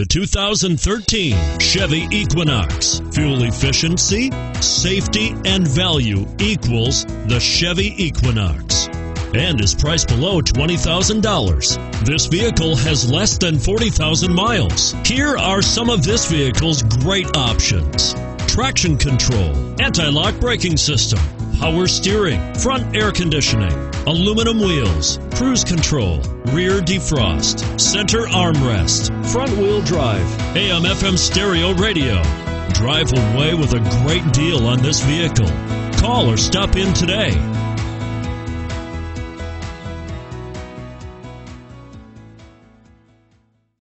The 2013 Chevy Equinox. Fuel efficiency, safety, and value equals the Chevy Equinox and is priced below $20,000. This vehicle has less than 40,000 miles. Here are some of this vehicle's great options. Traction control, anti-lock braking system, power steering, front air conditioning, aluminum wheels, cruise control, rear defrost, center armrest, front wheel drive, AM FM stereo radio. Drive away with a great deal on this vehicle. Call or stop in today.